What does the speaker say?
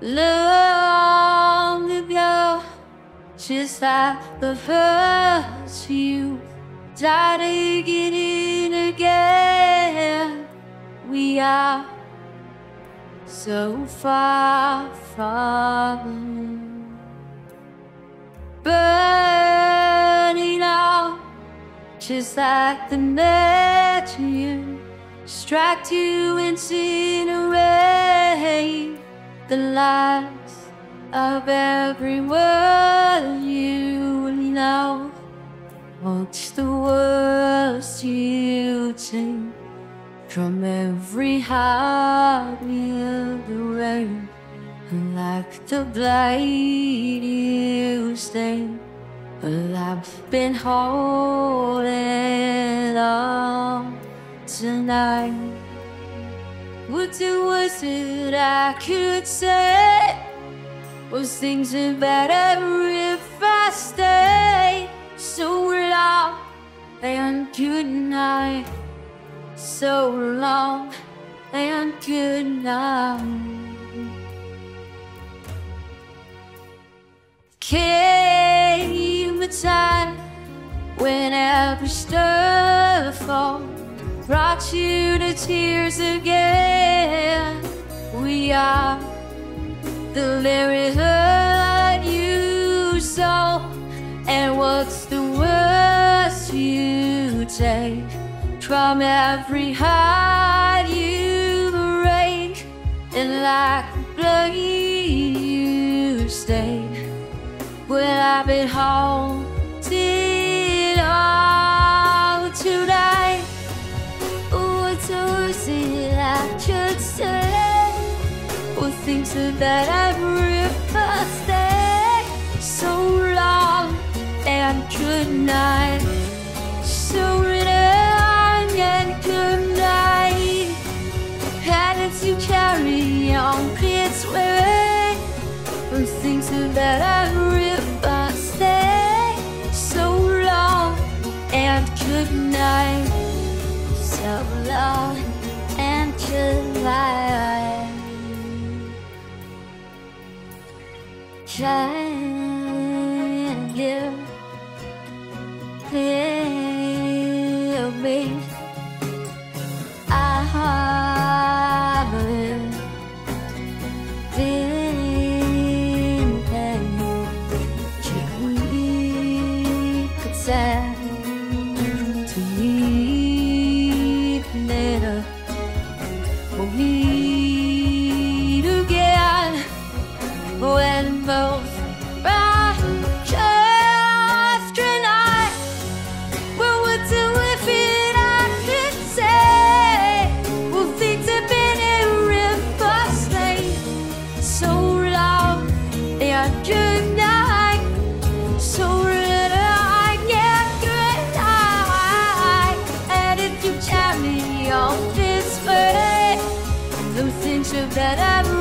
long ago, just like the first you died again and again. We are so far from burning out, just like the Neptune, strike to incinerate the lives of everyone you know. What's the worst you take from every heart the rain? Like the blade you stay, I've been holding on tonight. What was it I could say? Was things are better if I stay so long and good night, so long and good night. Came a time when every star brought you to tears again. We are the lyric you so, and what's the worst you take from every heart you break, and like blood you stay. Well, I've been haunted Well, things that I've ripped stay so long and good night. So long and good night. And to carry on way. From things that I've Can you hear me? I haven't been You could send both are just tonight. Well, what's a if it I could say? Well, things have been so long and good night. So good night. And if you me this way, are.